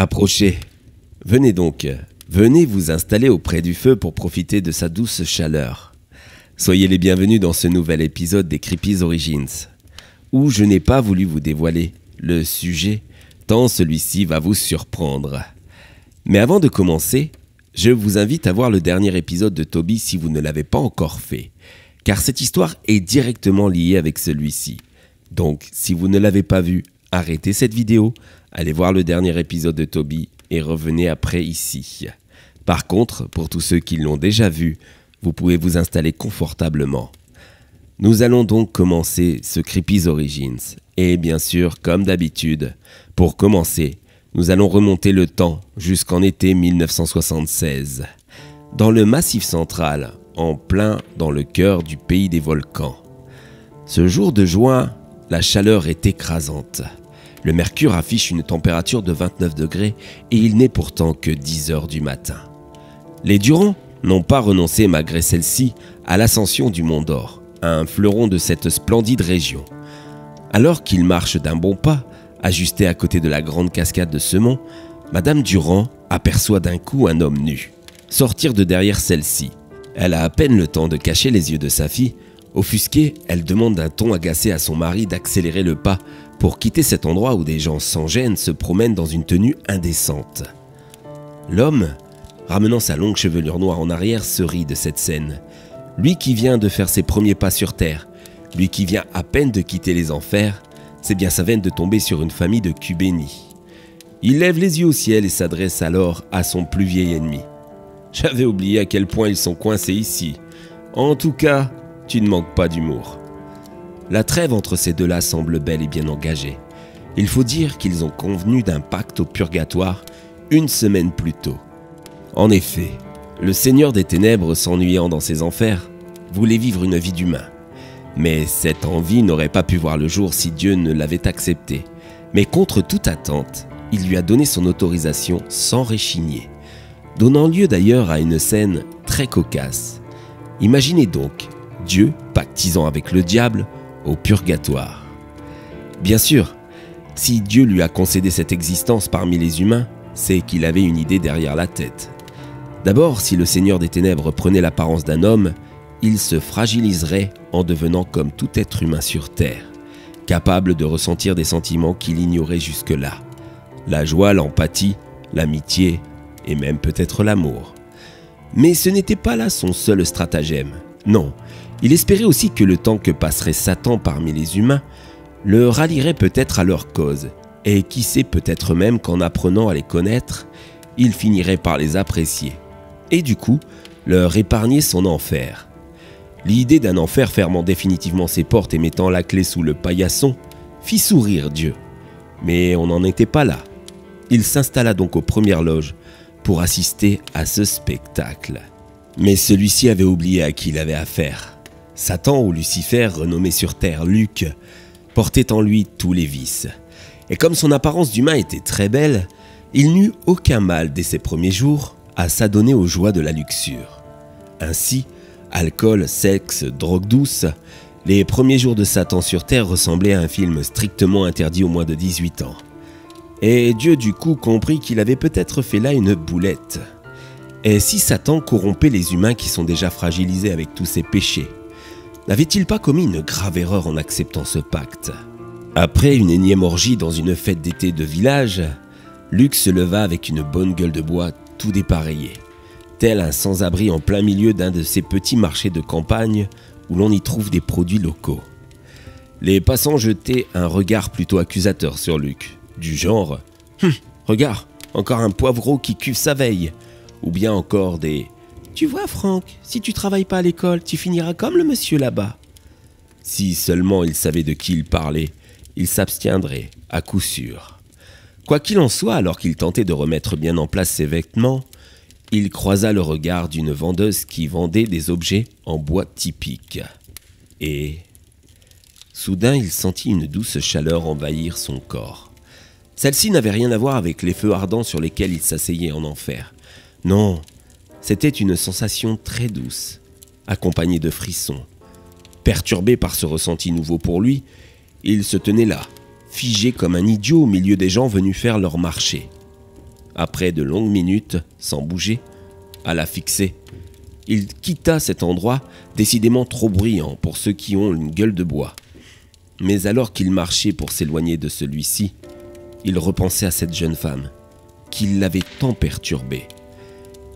Approchez. Venez donc. Venez vous installer auprès du feu pour profiter de sa douce chaleur. Soyez les bienvenus dans ce nouvel épisode des Creepy Origins, où je n'ai pas voulu vous dévoiler le sujet, tant celui-ci va vous surprendre. Mais avant de commencer, je vous invite à voir le dernier épisode de Toby si vous ne l'avez pas encore fait, car cette histoire est directement liée avec celui-ci. Donc, si vous ne l'avez pas vu, arrêtez cette vidéo, allez voir le dernier épisode de Toby et revenez après ici. Par contre, pour tous ceux qui l'ont déjà vu, vous pouvez vous installer confortablement. Nous allons donc commencer ce Creepy's Origins. Et bien sûr, comme d'habitude, pour commencer, nous allons remonter le temps jusqu'en été 1976. Dans le Massif central, en plein dans le cœur du pays des volcans. Ce jour de juin, la chaleur est écrasante. Le mercure affiche une température de 29 degrés et il n'est pourtant que 10 heures du matin. Les Durand n'ont pas renoncé malgré celle-ci à l'ascension du Mont d'Or, un fleuron de cette splendide région. Alors qu'ils marchent d'un bon pas, ajustés à côté de la grande cascade de ce mont, Madame Durand aperçoit d'un coup un homme nu sortir de derrière celle-ci. Elle a à peine le temps de cacher les yeux de sa fille. Offusquée, elle demande d'un ton agacé à son mari d'accélérer le pas pour quitter cet endroit où des gens sans gêne se promènent dans une tenue indécente. L'homme ramenant sa longue chevelure noire en arrière, se rit de cette scène. Lui qui vient de faire ses premiers pas sur Terre, lui qui vient à peine de quitter les enfers, c'est bien sa veine de tomber sur une famille de cubénis. Il lève les yeux au ciel et s'adresse alors à son plus vieil ennemi. J'avais oublié à quel point ils sont coincés ici. En tout cas, tu ne manques pas d'humour. La trêve entre ces deux-là semble belle et bien engagée. Il faut dire qu'ils ont convenu d'un pacte au purgatoire une semaine plus tôt. En effet, le Seigneur des Ténèbres, s'ennuyant dans ses enfers, voulait vivre une vie d'humain. Mais cette envie n'aurait pas pu voir le jour si Dieu ne l'avait accepté. Mais contre toute attente, il lui a donné son autorisation sans réchigner, donnant lieu d'ailleurs à une scène très cocasse. Imaginez donc Dieu pactisant avec le diable purgatoire. Bien sûr, si Dieu lui a concédé cette existence parmi les humains, c'est qu'il avait une idée derrière la tête. D'abord, si le Seigneur des Ténèbres prenait l'apparence d'un homme, il se fragiliserait en devenant comme tout être humain sur Terre, capable de ressentir des sentiments qu'il ignorait jusque-là. La joie, l'empathie, l'amitié et même peut-être l'amour. Mais ce n'était pas là son seul stratagème. Non, il espérait aussi que le temps que passerait Satan parmi les humains le rallierait peut-être à leur cause, et qui sait peut-être même qu'en apprenant à les connaître, il finirait par les apprécier et du coup leur épargner son enfer. L'idée d'un enfer fermant définitivement ses portes et mettant la clé sous le paillasson fit sourire Dieu. Mais on n'en était pas là. Il s'installa donc aux premières loges pour assister à ce spectacle. Mais celui-ci avait oublié à qui il avait affaire. Satan ou Lucifer, renommé sur terre Luc, portait en lui tous les vices. Et comme son apparence d'humain était très belle, il n'eut aucun mal dès ses premiers jours à s'adonner aux joies de la luxure. Ainsi, alcool, sexe, drogue douce, les premiers jours de Satan sur Terre ressemblaient à un film strictement interdit aux moins de 18 ans. Et Dieu du coup comprit qu'il avait peut-être fait là une boulette. Et si Satan corrompait les humains qui sont déjà fragilisés avec tous ses péchés, n'avait-il pas commis une grave erreur en acceptant ce pacte? Après une énième orgie dans une fête d'été de village, Luc se leva avec une bonne gueule de bois tout dépareillé, tel un sans-abri en plein milieu d'un de ces petits marchés de campagne où l'on y trouve des produits locaux. Les passants jetaient un regard plutôt accusateur sur Luc, du genre hum, Regarde, encore un poivreau qui cuve sa veille ou bien encore des Tu vois, Franck, si tu travailles pas à l'école, tu finiras comme le monsieur là-bas. Si seulement il savait de qui il parlait, il s'abstiendrait, à coup sûr. Quoi qu'il en soit, alors qu'il tentait de remettre bien en place ses vêtements, il croisa le regard d'une vendeuse qui vendait des objets en bois typiques. Et soudain il sentit une douce chaleur envahir son corps. Celle-ci n'avait rien à voir avec les feux ardents sur lesquels il s'asseyait en enfer. Non, c'était une sensation très douce, accompagnée de frissons. Perturbé par ce ressenti nouveau pour lui, il se tenait là, figé comme un idiot au milieu des gens venus faire leur marché. après de longues minutes, sans bouger, à la fixer, il quitta cet endroit décidément trop bruyant pour ceux qui ont une gueule de bois. Mais alors qu'il marchait pour s'éloigner de celui-ci, il repensait à cette jeune femme, qui l'avait tant perturbé.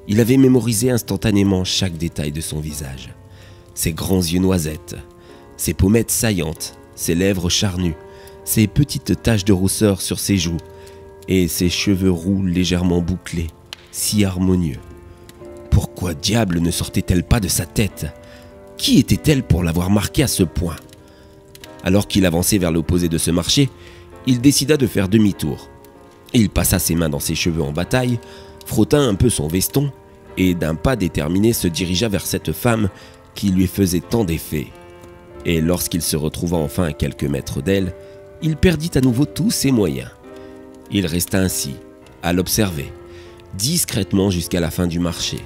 Il avait mémorisé instantanément chaque détail de son visage. Ses grands yeux noisettes, ses pommettes saillantes, ses lèvres charnues, ses petites taches de rousseur sur ses joues, et ses cheveux roux légèrement bouclés, si harmonieux. Pourquoi diable ne sortait-elle pas de sa tête? Qui était-elle pour l'avoir marqué à ce point? Alors qu'il avançait vers l'opposé de ce marché, il décida de faire demi-tour. Il passa ses mains dans ses cheveux en bataille, frotta un peu son veston, et d'un pas déterminé se dirigea vers cette femme qui lui faisait tant d'effet. Et lorsqu'il se retrouva enfin à quelques mètres d'elle, il perdit à nouveau tous ses moyens. Il resta ainsi, à l'observer, discrètement jusqu'à la fin du marché.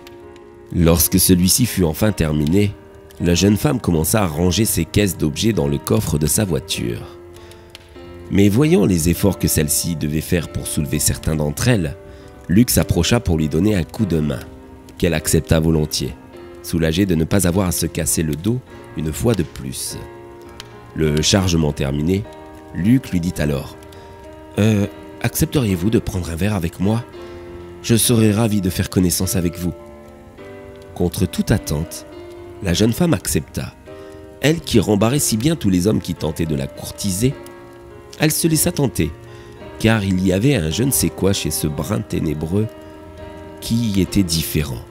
Lorsque celui-ci fut enfin terminé, la jeune femme commença à ranger ses caisses d'objets dans le coffre de sa voiture. Mais voyant les efforts que celle-ci devait faire pour soulever certains d'entre elles, Luc s'approcha pour lui donner un coup de main, qu'elle accepta volontiers, soulagée de ne pas avoir à se casser le dos une fois de plus. Le chargement terminé, Luc lui dit alors Euh, accepteriez-vous de prendre un verre avec moi? Je serais ravi de faire connaissance avec vous. Contre toute attente, la jeune femme accepta. Elle qui rembarrait si bien tous les hommes qui tentaient de la courtiser, elle se laissa tenter, car il y avait un je ne sais quoi chez ce brin ténébreux qui était différent.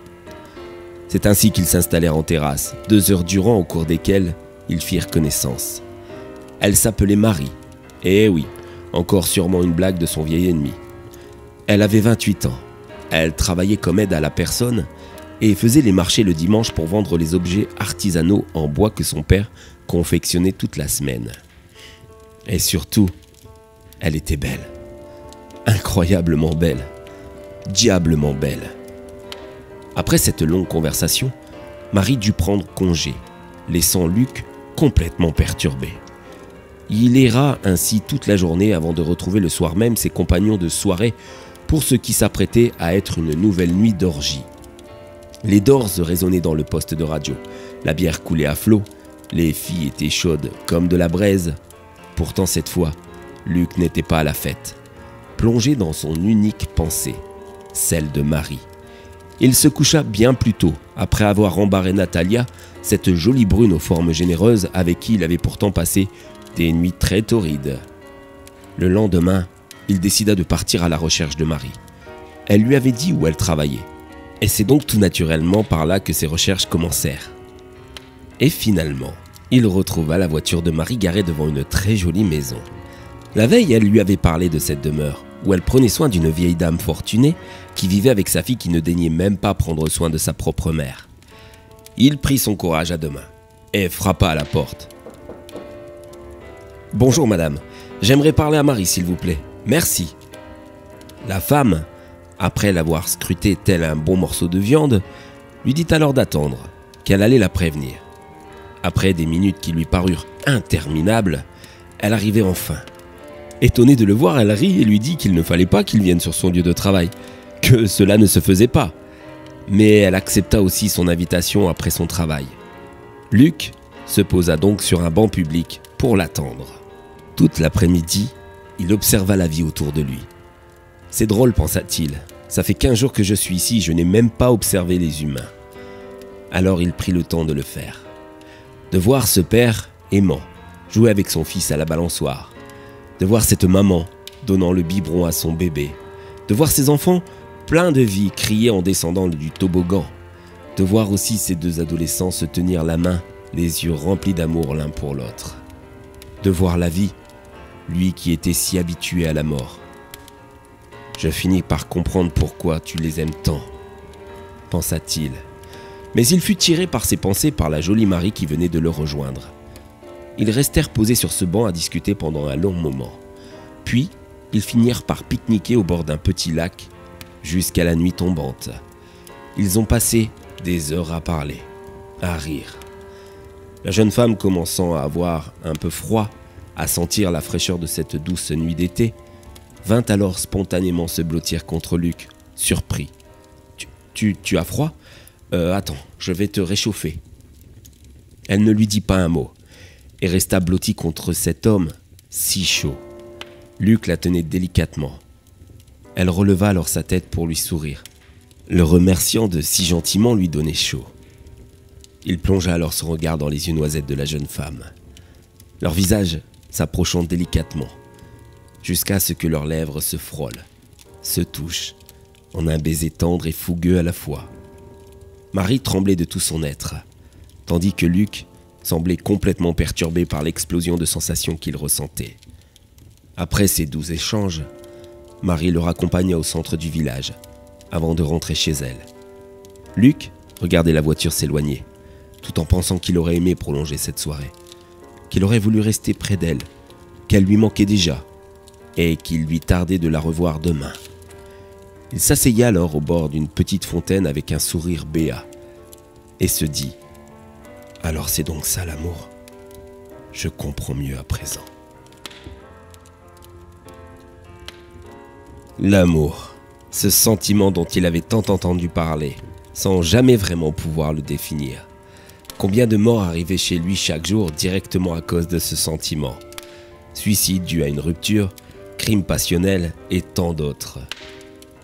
C'est ainsi qu'ils s'installèrent en terrasse, deux heures durant au cours desquelles ils firent connaissance. Elle s'appelait Marie. Eh oui, encore sûrement une blague de son vieil ennemi. Elle avait 28 ans. Elle travaillait comme aide à la personne et faisait les marchés le dimanche pour vendre les objets artisanaux en bois que son père confectionnait toute la semaine. Et surtout, elle était belle. Incroyablement belle. Diablement belle. Après cette longue conversation, Marie dut prendre congé, laissant Luc complètement perturbé. Il erra ainsi toute la journée avant de retrouver le soir même ses compagnons de soirée pour ce qui s'apprêtait à être une nouvelle nuit d'orgie. Les dorses résonnaient dans le poste de radio, la bière coulait à flot, les filles étaient chaudes comme de la braise. Pourtant cette fois, Luc n'était pas à la fête, plongé dans son unique pensée, celle de Marie. Il se coucha bien plus tôt, après avoir rembarré Natalia, cette jolie brune aux formes généreuses avec qui il avait pourtant passé des nuits très torrides. Le lendemain, il décida de partir à la recherche de Marie. Elle lui avait dit où elle travaillait. Et c'est donc tout naturellement par là que ses recherches commencèrent. Et finalement, il retrouva la voiture de Marie garée devant une très jolie maison. La veille, elle lui avait parlé de cette demeure, où elle prenait soin d'une vieille dame fortunée qui vivait avec sa fille qui ne daignait même pas prendre soin de sa propre mère. Il prit son courage à deux mains et frappa à la porte. Bonjour madame, j'aimerais parler à Marie s'il vous plaît. Merci. La femme, après l'avoir scruté tel un bon morceau de viande, lui dit alors d'attendre, qu'elle allait la prévenir. Après des minutes qui lui parurent interminables, elle arrivait enfin. Étonnée de le voir, elle rit et lui dit qu'il ne fallait pas qu'il vienne sur son lieu de travail, que cela ne se faisait pas. Mais elle accepta aussi son invitation après son travail. Luc se posa donc sur un banc public pour l'attendre. Toute l'après-midi, il observa la vie autour de lui. C'est drôle, pensa-t-il. Ça fait 15 jours que je suis ici, je n'ai même pas observé les humains. Alors il prit le temps de le faire. De voir ce père aimant jouer avec son fils à la balançoire. De voir cette maman donnant le biberon à son bébé. De voir ses enfants pleins de vie crier en descendant du toboggan. De voir aussi ces deux adolescents se tenir la main, les yeux remplis d'amour l'un pour l'autre. De voir la vie, lui qui était si habitué à la mort. Je finis par comprendre pourquoi tu les aimes tant, pensa-t-il. Mais il fut tiré par ses pensées par la jolie Marie qui venait de le rejoindre. Ils restèrent posés sur ce banc à discuter pendant un long moment. Puis, ils finirent par pique-niquer au bord d'un petit lac jusqu'à la nuit tombante. Ils ont passé des heures à parler, à rire. La jeune femme commençant à avoir un peu froid, à sentir la fraîcheur de cette douce nuit d'été, vint alors spontanément se blottir contre Luc surpris. Tu, as froid? Euh, Attends, je vais te réchauffer. Elle ne lui dit pas un mot et resta blottie contre cet homme si chaud. Luc la tenait délicatement. Elle releva alors sa tête pour lui sourire, le remerciant de si gentiment lui donner chaud. Il plongea alors son regard dans les yeux noisettes de la jeune femme, leur visage s'approchant délicatement, jusqu'à ce que leurs lèvres se frôlent, se touchent, en un baiser tendre et fougueux à la fois. Marie tremblait de tout son être, tandis que Luc semblait complètement perturbé par l'explosion de sensations qu'il ressentait. Après ces doux échanges, Marie le raccompagna au centre du village, avant de rentrer chez elle. Luc regardait la voiture s'éloigner, tout en pensant qu'il aurait aimé prolonger cette soirée, qu'il aurait voulu rester près d'elle, qu'elle lui manquait déjà, et qu'il lui tardait de la revoir demain. Il s'asseyait alors au bord d'une petite fontaine avec un sourire béat, et se dit Alors c'est donc ça l'amour Je comprends mieux à présent. L'amour, ce sentiment dont il avait tant entendu parler, sans jamais vraiment pouvoir le définir. Combien de morts arrivaient chez lui chaque jour directement à cause de ce sentiment? Suicide dû à une rupture, crime passionnel et tant d'autres.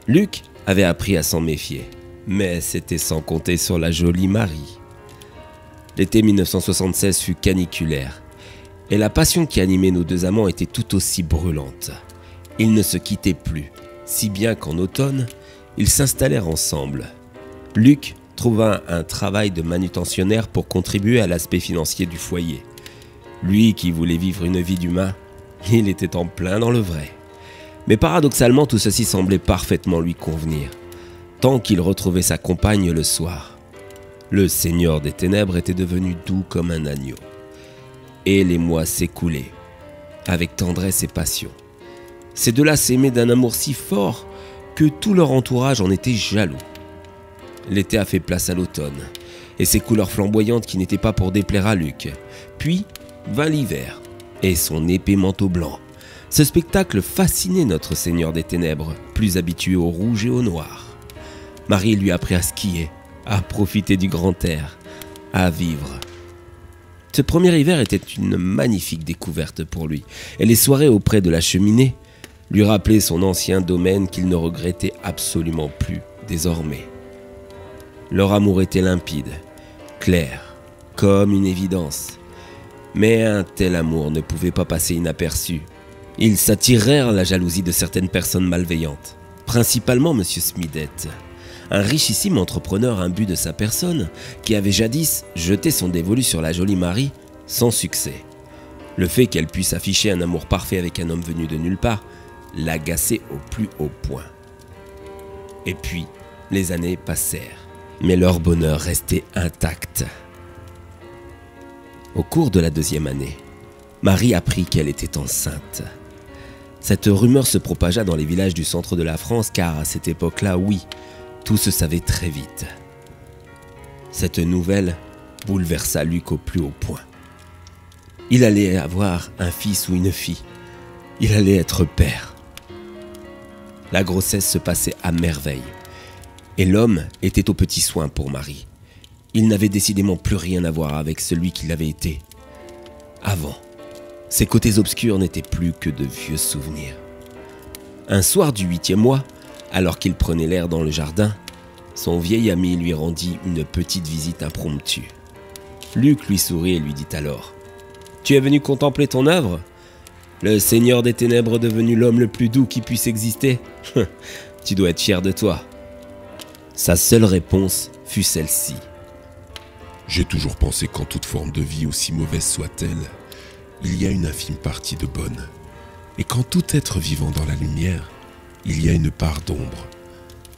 Luc avait appris à s'en méfier, mais c'était sans compter sur la jolie Marie. L'été 1976 fut caniculaire, et la passion qui animait nos deux amants était tout aussi brûlante. Ils ne se quittaient plus, si bien qu'en automne, ils s'installèrent ensemble. Luc trouva un travail de manutentionnaire pour contribuer à l'aspect financier du foyer. Lui qui voulait vivre une vie d'humain, il était en plein dans le vrai. Mais paradoxalement, tout ceci semblait parfaitement lui convenir, tant qu'il retrouvait sa compagne le soir. Le Seigneur des Ténèbres était devenu doux comme un agneau. Et les mois s'écoulaient, avec tendresse et passion. Ces deux-là s'aimaient d'un amour si fort que tout leur entourage en était jaloux. L'été a fait place à l'automne, et ses couleurs flamboyantes qui n'étaient pas pour déplaire à Luc. Puis vint l'hiver, et son épais manteau blanc. Ce spectacle fascinait notre Seigneur des Ténèbres, plus habitué au rouge et au noir. Marie lui apprit à skier, à profiter du grand air, à vivre. Ce premier hiver était une magnifique découverte pour lui, et les soirées auprès de la cheminée lui rappelait son ancien domaine qu'il ne regrettait absolument plus désormais. Leur amour était limpide, clair, comme une évidence. Mais un tel amour ne pouvait pas passer inaperçu. Ils s'attirèrent la jalousie de certaines personnes malveillantes, principalement M. Smithette, un richissime entrepreneur imbu de sa personne qui avait jadis jeté son dévolu sur la jolie Marie sans succès. Le fait qu'elle puisse afficher un amour parfait avec un homme venu de nulle part l'agaçait au plus haut point. Et puis, les années passèrent, mais leur bonheur restait intact. Au cours de la deuxième année, Marie apprit qu'elle était enceinte. Cette rumeur se propagea dans les villages du centre de la France car à cette époque-là, oui, tout se savait très vite. Cette nouvelle bouleversa Luc au plus haut point. Il allait avoir un fils ou une fille. Il allait être père. La grossesse se passait à merveille. Et l'homme était au petit soin pour Marie. Il n'avait décidément plus rien à voir avec celui qu'il avait été. Avant, ses côtés obscurs n'étaient plus que de vieux souvenirs. Un soir du huitième mois, alors qu'il prenait l'air dans le jardin, son vieil ami lui rendit une petite visite impromptue. Luc lui sourit et lui dit alors Tu es venu contempler ton œuvre? Le Seigneur des Ténèbres devenu l'homme le plus doux qui puisse exister Tu dois être fier de toi. Sa seule réponse fut celle-ci. J'ai toujours pensé qu'en toute forme de vie, aussi mauvaise soit-elle, il y a une infime partie de bonne. Et qu'en tout être vivant dans la lumière, il y a une part d'ombre.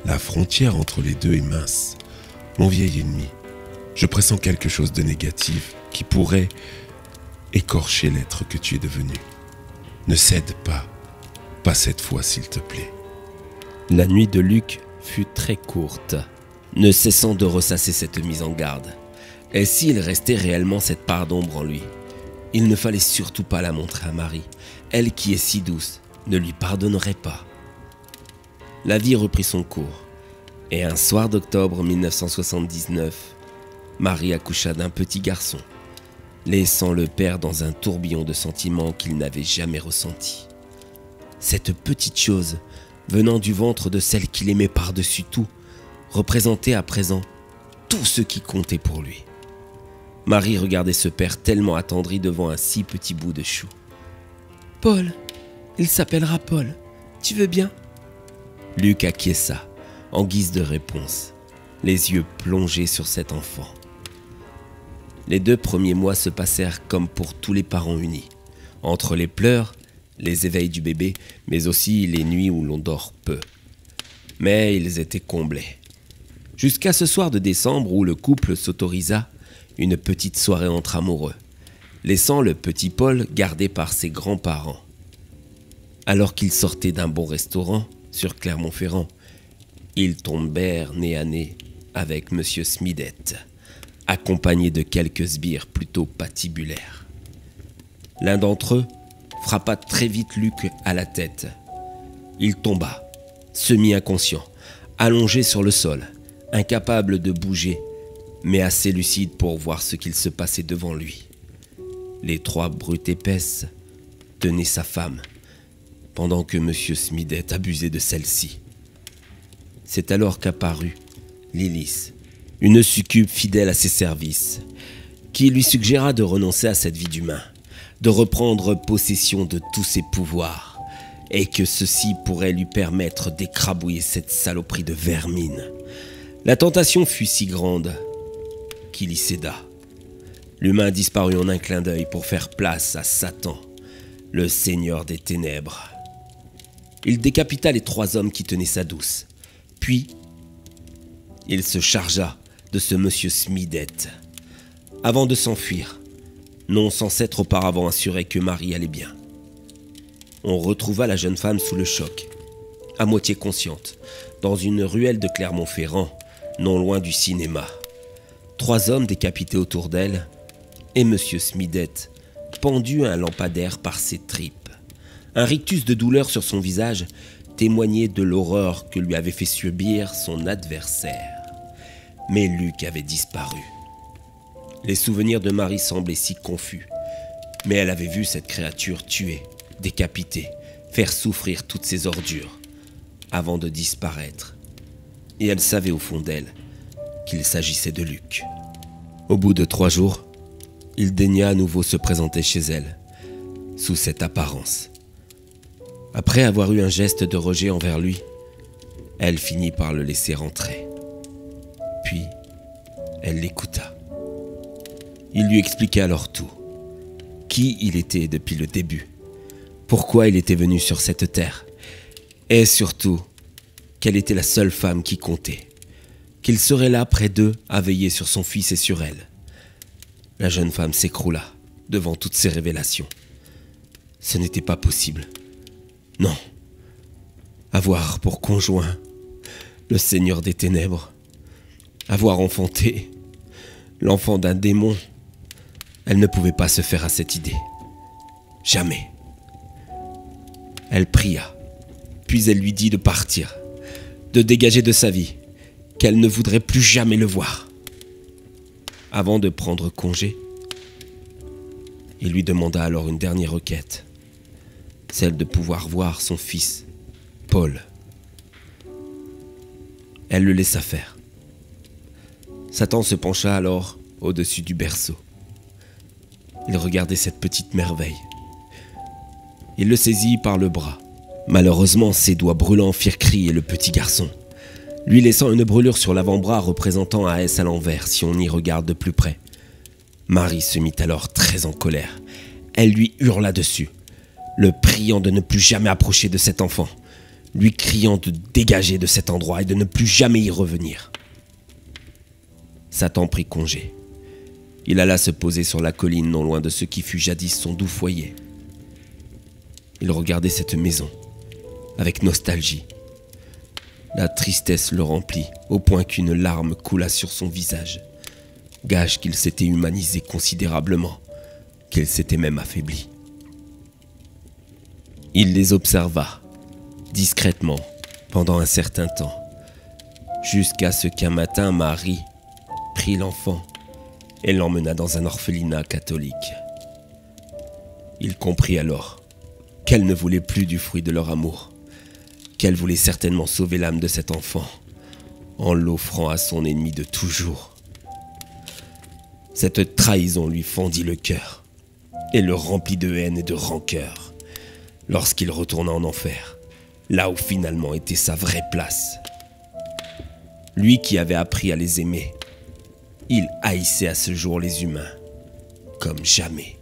La frontière entre les deux est mince. Mon vieil ennemi, je pressens quelque chose de négatif qui pourrait écorcher l'être que tu es devenu. Ne cède pas. Pas cette fois, s'il te plaît. La nuit de Luc fut très courte, ne cessant de ressasser cette mise en garde. Et s'il restait réellement cette part d'ombre en lui Il ne fallait surtout pas la montrer à Marie. Elle qui est si douce ne lui pardonnerait pas. La vie reprit son cours. Et un soir d'octobre 1979, Marie accoucha d'un petit garçon, laissant le père dans un tourbillon de sentiments qu'il n'avait jamais ressenti. Cette petite chose, venant du ventre de celle qu'il aimait par-dessus tout, représentait à présent tout ce qui comptait pour lui. Marie regardait ce père tellement attendri devant un si petit bout de chou. Paul, il s'appellera Paul. Tu veux bien? Luc acquiesça, en guise de réponse, les yeux plongés sur cet enfant. Les deux premiers mois se passèrent comme pour tous les parents unis, entre les pleurs, les éveils du bébé, mais aussi les nuits où l'on dort peu. Mais ils étaient comblés. Jusqu'à ce soir de décembre où le couple s'autorisa une petite soirée entre amoureux, laissant le petit Paul gardé par ses grands-parents. Alors qu'ils sortaient d'un bon restaurant sur Clermont-Ferrand, ils tombèrent nez à nez avec M. Smidet, accompagné de quelques sbires plutôt patibulaires. L'un d'entre eux frappa très vite Luc à la tête. Il tomba, semi-inconscient, allongé sur le sol, incapable de bouger, mais assez lucide pour voir ce qu'il se passait devant lui. Les trois brutes épaisses tenaient sa femme, pendant que M. Smidet abusait de celle-ci. C'est alors qu'apparut Lilith, une succube fidèle à ses services, qui lui suggéra de renoncer à cette vie d'humain, de reprendre possession de tous ses pouvoirs, et que ceci pourrait lui permettre d'écrabouiller cette saloperie de vermine. La tentation fut si grande qu'il y céda. L'humain disparut en un clin d'œil pour faire place à Satan, le seigneur des ténèbres. Il décapita les trois hommes qui tenaient sa douce. Puis, il se chargea de ce monsieur Smidet. Avant de s'enfuir, non sans s'être auparavant assuré que Marie allait bien. On retrouva la jeune femme sous le choc, à moitié consciente, dans une ruelle de Clermont-Ferrand, non loin du cinéma. Trois hommes décapités autour d'elle et monsieur Smidet, pendu à un lampadaire par ses tripes. Un rictus de douleur sur son visage témoignait de l'horreur que lui avait fait subir son adversaire. Mais Luc avait disparu. Les souvenirs de Marie semblaient si confus, mais elle avait vu cette créature tuée, décapitée, faire souffrir toutes ses ordures, avant de disparaître. Et elle savait au fond d'elle qu'il s'agissait de Luc. Au bout de trois jours, il daigna à nouveau se présenter chez elle, sous cette apparence. Après avoir eu un geste de rejet envers lui, elle finit par le laisser rentrer. Puis, elle l'écouta. Il lui expliqua alors tout. Qui il était depuis le début, pourquoi il était venu sur cette terre, et surtout, qu'elle était la seule femme qui comptait, qu'il serait là près d'eux à veiller sur son fils et sur elle. La jeune femme s'écroula devant toutes ces révélations. Ce n'était pas possible. Non. Avoir pour conjoint le Seigneur des Ténèbres, avoir enfanté l'enfant d'un démon, elle ne pouvait pas se faire à cette idée. Jamais. Elle pria, puis elle lui dit de partir, de dégager de sa vie, qu'elle ne voudrait plus jamais le voir. Avant de prendre congé, il lui demanda alors une dernière requête, celle de pouvoir voir son fils, Paul. Elle le laissa faire. Satan se pencha alors au-dessus du berceau. Il regardait cette petite merveille. Il le saisit par le bras. Malheureusement, ses doigts brûlants firent crier le petit garçon, lui laissant une brûlure sur l'avant-bras représentant un S à l'envers si on y regarde de plus près. Marie se mit alors très en colère. Elle lui hurla dessus, le priant de ne plus jamais approcher de cet enfant, lui criant de dégager de cet endroit et de ne plus jamais y revenir. Satan prit congé. Il alla se poser sur la colline non loin de ce qui fut jadis son doux foyer. Il regardait cette maison avec nostalgie. La tristesse le remplit au point qu'une larme coula sur son visage, gage qu'il s'était humanisé considérablement, qu'il s'était même affaibli. Il les observa, discrètement, pendant un certain temps, jusqu'à ce qu'un matin Marie prit l'enfant et l'emmena dans un orphelinat catholique. Il comprit alors qu'elle ne voulait plus du fruit de leur amour, qu'elle voulait certainement sauver l'âme de cet enfant en l'offrant à son ennemi de toujours. Cette trahison lui fendit le cœur et le remplit de haine et de rancœur lorsqu'il retourna en enfer, là où finalement était sa vraie place. Lui qui avait appris à les aimer, il haïssait à ce jour les humains comme jamais.